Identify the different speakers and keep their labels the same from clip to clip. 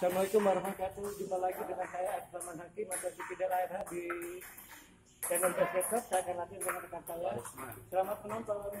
Speaker 1: Assalamualaikum warahmatullahi wabarakatuh. Jumpa lagi dengan saya Abdurrahman Hakim atau Sipidel ARH di channel Facebook. Saya akan latih dengan rekan saya. Selamat menonton.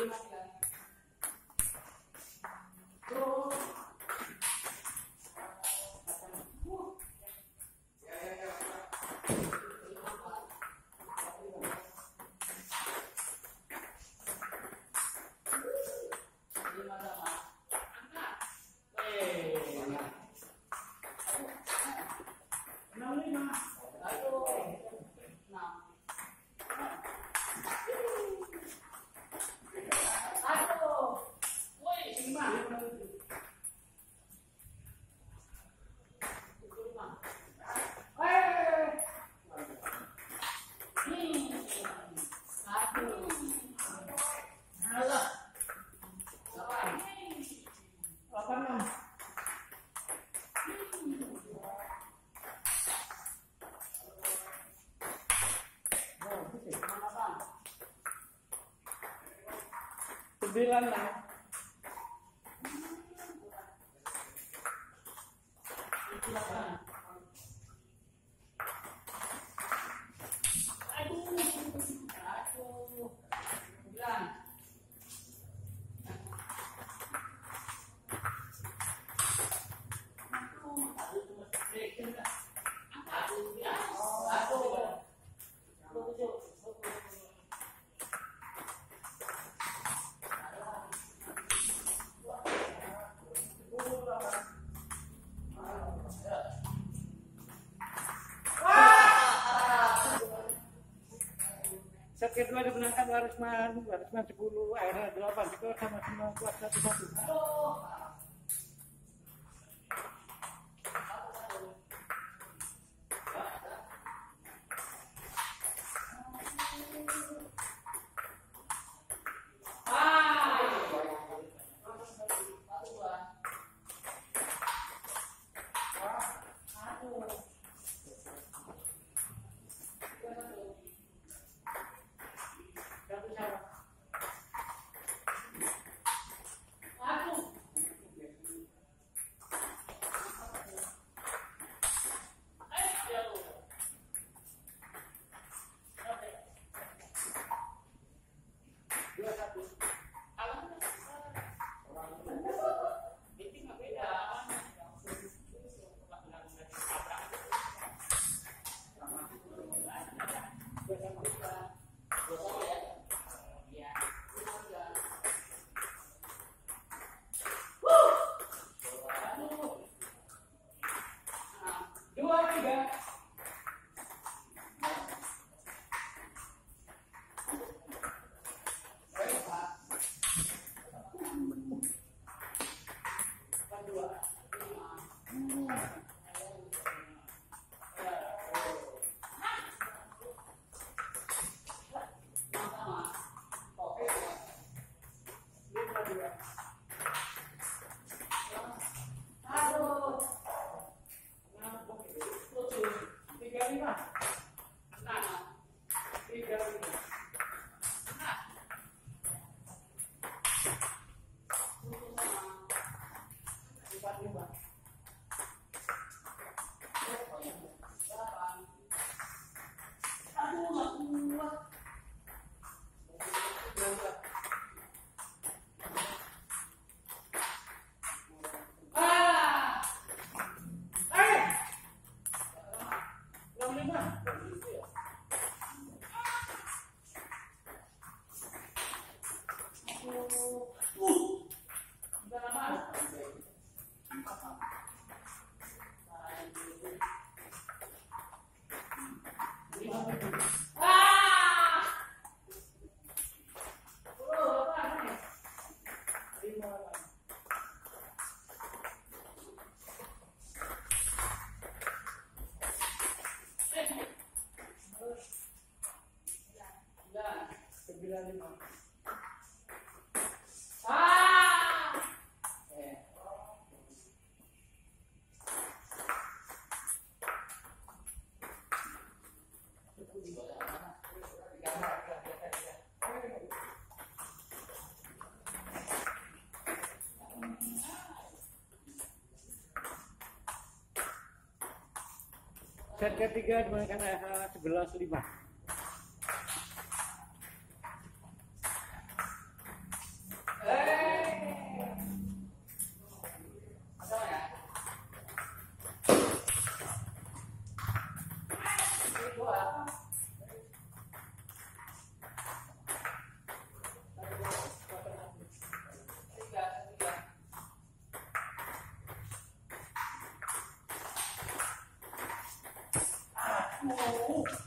Speaker 1: Thank
Speaker 2: you.
Speaker 1: 没办法 kedua dimenangkan Warisman, Warisman 10, akhirnya 8 skor sama semua kuat 1-1. Satu Set ketiga dimainkan AH 11 hole.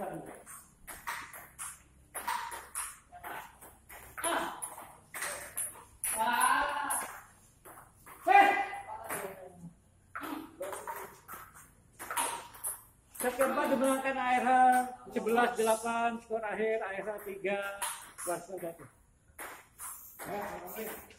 Speaker 1: Hei! Set keempat dimenangkan ARH 11-8 skor akhir ARH 3 Barcelona. Ya, oke.